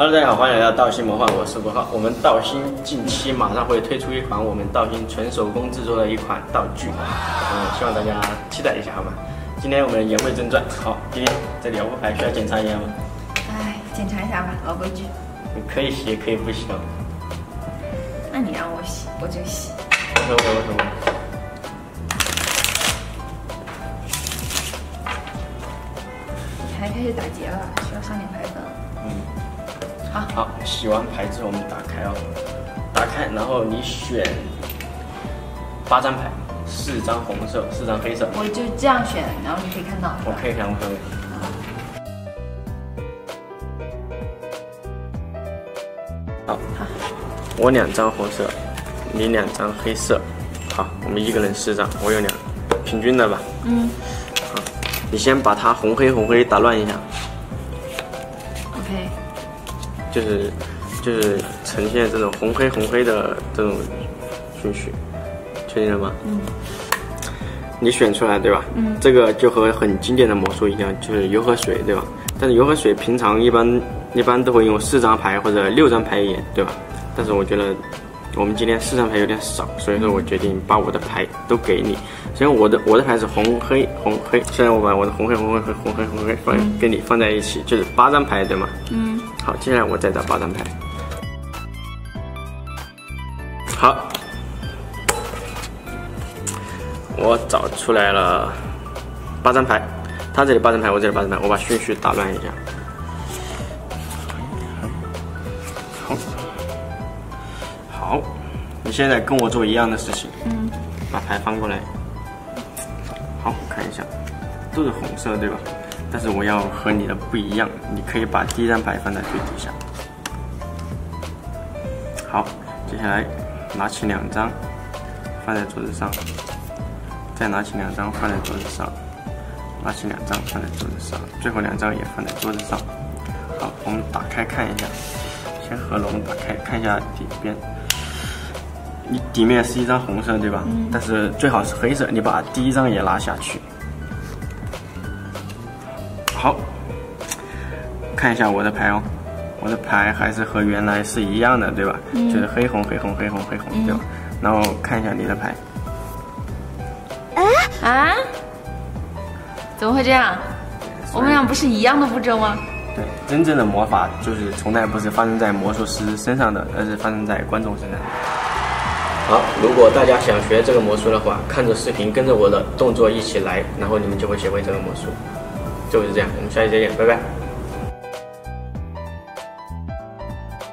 Hello，大家好，欢迎来到道心魔幻，我是国浩。我们道心近期马上会推出一款我们道心纯手工制作的一款道具，嗯，希望大家期待一下，好吗？今天我们言归正传，好，今天这里我还需要检查一下吗？哎，检查一下吧，老规矩。你可以洗，也可以不洗哦。那你让我洗，我就洗。我我我我。还开始打结了，需要上点牌粉。嗯。好，好，洗完牌之后我们打开哦，打开，然后你选八张牌，四张红色，四张黑色。我就这样选，然后你可以看到。我可以看，我可以。好，好，我两张红色，你两张黑色。好，我们一个人四张，我有两，平均的吧？嗯。好，你先把它红黑红黑打乱一下。就是就是呈现这种红黑红黑的这种顺序，确定了吗？嗯。你选出来对吧？嗯。这个就和很经典的魔术一样，就是油和水对吧？但是油和水平常一般一般都会用四张牌或者六张牌演对吧？但是我觉得我们今天四张牌有点少，所以说我决定把我的牌都给你。虽然我的我的牌是红黑红黑，虽然我把我的红黑红黑和红黑红黑放跟你放在一起，就是八张牌对吗？嗯。好，接下来我再找八张牌。好，我找出来了八张牌，他这里八张牌，我这里八张牌，我把顺序打乱一下。好，好，你现在跟我做一样的事情，嗯，把牌翻过来。好，看一下，都是红色，对吧？但是我要和你的不一样，你可以把第一张牌放在最底下。好，接下来拿起两张放在桌子上，再拿起两张放在桌子上，拿起两张放在桌子上，最后两张也放在桌子上。好，我们打开看一下，先合拢打开看一下底边，你底面是一张红色对吧？嗯。但是最好是黑色，你把第一张也拿下去。好，看一下我的牌哦，我的牌还是和原来是一样的，对吧？嗯。就是黑红黑红黑红黑红，对吧？然后看一下你的牌。啊啊？怎么会这样？我们俩不是一样的步骤吗？对，真正的魔法就是从来不是发生在魔术师身上的，而是发生在观众身上。好，如果大家想学这个魔术的话，看着视频，跟着我的动作一起来，然后你们就会学会这个魔术。就是这样，我们下期再见，拜拜。